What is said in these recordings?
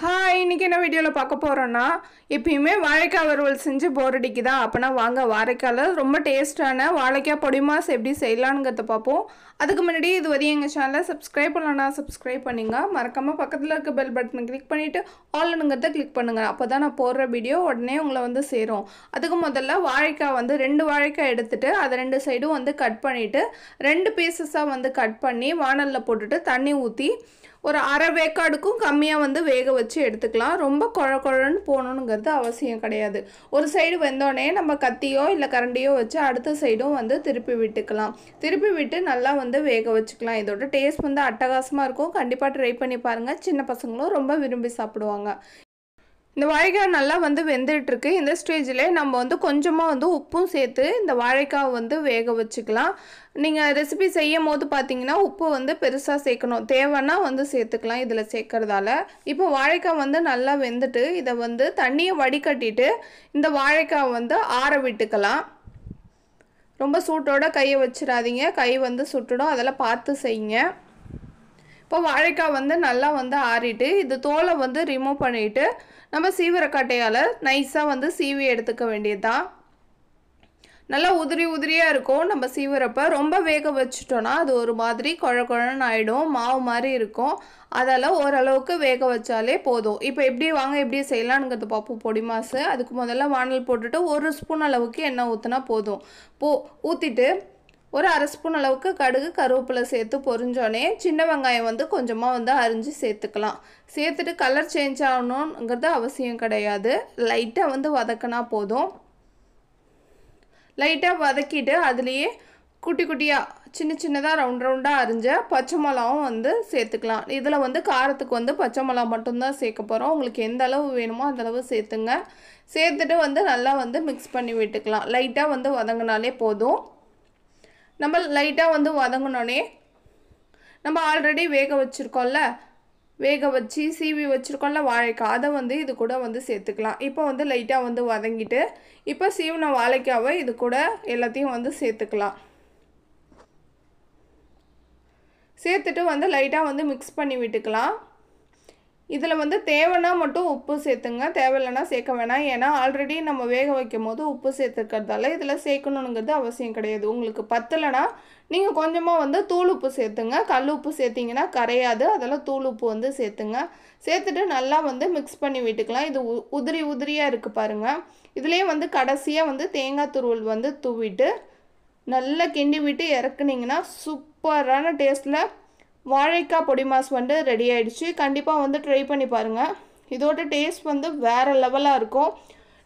Hi இன்றைக்கி என்ன வீடியோவில் பார்க்க போகிறோன்னா எப்பயுமே வாழைக்காய் வறுவல் செஞ்சு போர் அடிக்குதா? அப்போனா வாங்க வாழைக்காயில் ரொம்ப டேஸ்டான வாழைக்காய் பொடிமாஸ் எப்படி செய்யலான்ங்கிறத பார்ப்போம். அதுக்கு முன்னாடி இது வரையும் எங்கள் சேனலை சப்ஸ்கிரைப் பண்ணலன்னா சப்ஸ்கிரைப் பண்ணுங்க. மறக்காமல் பக்கத்தில் இருக்க பெல் பட்டனை கிளிக் பண்ணிவிட்டு ஆல்னுங்கிறத கிளிக் பண்ணுங்கள் அப்போ தான் நான் போடுற வீடியோ உடனே உங்களை வந்து சேரும். அதுக்கு முதல்ல வாழைக்காய் வந்து ரெண்டு வாழைக்காய் எடுத்துகிட்டு அதை ரெண்டு சைடும் வந்து கட் பண்ணிவிட்டு ரெண்டு பீசஸாக வந்து கட் பண்ணி வானலில் போட்டுட்டு தண்ணி ஊற்றி ஒரு அரை வேக்காடுக்கும் கம்மியாக வந்து வேக வச்சு எடுத்துக்கலாம். ரொம்ப குழ குழன்னு போகணுங்கிறது அவசியம் கிடையாது. ஒரு சைடு வெந்தோடனே நம்ம கத்தியோ இல்லை கரண்டியோ வச்சு அடுத்த சைடும் வந்து திருப்பி விட்டுக்கலாம். திருப்பி விட்டு நல்லா வந்து வேக வச்சுக்கலாம். இதோட டேஸ்ட் வந்து அட்டகாசமாக இருக்கும். கண்டிப்பாக ட்ரை பண்ணி பாருங்கள் சின்ன பசங்களும் ரொம்ப விரும்பி சாப்பிடுவாங்க. இந்த வாழைக்காய் நல்லா வந்து வெந்துட்டுருக்கு இந்த ஸ்டேஜில் நம்ம வந்து கொஞ்சமாக வந்து உப்பும் சேர்த்து இந்த வாழைக்காய் வந்து வேக வச்சுக்கலாம். நீங்கள் ரெசிபி செய்யும் போது பார்த்தீங்கன்னா உப்பு வந்து பெருசாக சேர்க்கணும். தேவைன்னா வந்து சேர்த்துக்கலாம் இதில் சேர்க்கறதால. இப்போ வாழைக்காய் வந்து நல்லா வெந்துட்டு இதை வந்து தண்ணியை வடிகட்டிட்டு இந்த வாழைக்காய் வந்து ஆற விட்டுக்கலாம். ரொம்ப சூட்டோட கையை வச்சிடாதீங்க. கை வந்து சுட்டுடும். அதெல்லாம் பார்த்து செய்யுங்க. இப்போ வாழைக்காய் வந்து நல்லா வந்து ஆறிட்டு இது தோலை வந்து ரிமூவ் பண்ணிவிட்டு நம்ம சீவிரக்கட்டையால் நைஸாக வந்து சீவி எடுத்துக்க வேண்டியதுதான் நல்லா உதிரி உதிரியாக இருக்கும் நம்ம சீவுறப்ப. ரொம்ப வேக வச்சுட்டோன்னா அது ஒரு மாதிரி குழ குழன்னு ஆகிடும் மாவு மாதிரி இருக்கும். அதால் ஓரளவுக்கு வேக வச்சாலே போதும். இப்போ எப்படி வாங்க எப்படி செய்யலாங்கிறது பார்ப்போம். பொடி மாசு அதுக்கு முதல்ல வானல் போட்டுட்டு ஒரு ஸ்பூன் அளவுக்கு எண்ணெய் ஊற்றினா போதும். போ ஊற்றிட்டு ஒரு அரை ஸ்பூன் அளவுக்கு கடுகு கருவேப்பிலை சேர்த்து பொரிஞ்சோடனே சின்ன வெங்காயம் வந்து கொஞ்சமாக வந்து அரிஞ்சு சேர்த்துக்கலாம். சேர்த்துட்டு கலர் சேஞ்ச் ஆகணுங்கிறது அவசியம் கிடையாது. லைட்டாக வந்து வதக்கினா போதும். லைட்டாக வதக்கிட்டு அதுலேயே குட்டி குட்டியாக சின்ன சின்னதாக ரவுண்ட் ரவுண்டாக அரிஞ்ச பச்சை மிளகாவும் வந்து சேர்த்துக்கலாம். இதில் வந்து காரத்துக்கு வந்து பச்சை மிளகா மட்டும்தான் சேர்க்க போகிறோம் உங்களுக்கு எந்த அளவு வேணுமோ அந்த அளவு சேர்த்துங்க. சேர்த்துட்டு வந்து நல்லா வந்து மிக்ஸ் பண்ணி விட்டுக்கலாம். லைட்டாக வந்து வதங்கினாலே போதும். நம்ம லைட்டாக வந்து வதங்கினோடனே நம்ம ஆல்ரெடி வேக வச்சுருக்கோம்ல? வேக வச்சு சீவி வச்சுருக்கோம்ல வாழைக்காய் அதை வந்து இது கூட வந்து சேர்த்துக்கலாம். இப்போ வந்து லைட்டாக வந்து வதங்கிட்டு இப்போ சீவின வாழைக்காவை இது கூட எல்லாத்தையும் வந்து சேர்த்துக்கலாம். சேர்த்துட்டு வந்து லைட்டாக வந்து மிக்ஸ் பண்ணி விட்டுக்கலாம். இதில் வந்து தேவைன்னா மட்டும் உப்பு சேர்த்துங்க. தேவையில்லைன்னா சேர்க்க வேணாம். ஏன்னா ஆல்ரெடி நம்ம வேக வைக்கும் போது உப்பு சேர்த்துக்கிறதால இதில் சேர்க்கணுங்கிறது அவசியம் கிடையாது. உங்களுக்கு பத்தலைன்னா நீங்கள் கொஞ்சமாக வந்து தூள் உப்பு சேர்த்துங்க. கல் உப்பு சேர்த்திங்கன்னா கரையாது. அதெல்லாம் தூள் உப்பு வந்து சேர்த்துங்க. சேர்த்துட்டு நல்லா வந்து மிக்ஸ் பண்ணி விட்டுக்கலாம். இது உ உதிரி உதிரியாக இருக்குது பாருங்கள் இதுலேயே வந்து கடைசியாக வந்து தேங்காய் துருவல் வந்து தூவிட்டு நல்லா கிண்டி விட்டு இறக்குனீங்கன்னா சூப்பரான டேஸ்ட்டில் வாழைக்காய் பொடி மாஸ் வந்து ரெடி ஆகிடுச்சு கண்டிப்பாக வந்து ட்ரை பண்ணி பாருங்கள் இதோட டேஸ்ட் வந்து வேறு லெவலாக இருக்கும்.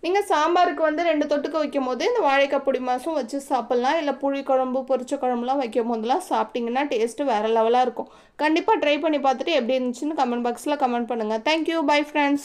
நீங்கள் சாம்பாருக்கு வந்து ரெண்டு தொட்டுக்க வைக்கும் போது இந்த வாழைக்காய் பொடி மாதம் வச்சு சாப்பிட்லாம். இல்லை புளி குழம்பு பொரிச்ச குழம்புலாம் வைக்கும் போதெல்லாம் சாப்பிட்டிங்கன்னா டேஸ்ட்டு வேறு லெவலாக இருக்கும். கண்டிப்பாக ட்ரை பண்ணி பார்த்துட்டு எப்படி இருந்துச்சுன்னு கமெண்ட் பாக்ஸில் கமெண்ட் பண்ணுங்கள் தேங்க்யூ பை ஃப்ரெண்ட்ஸ்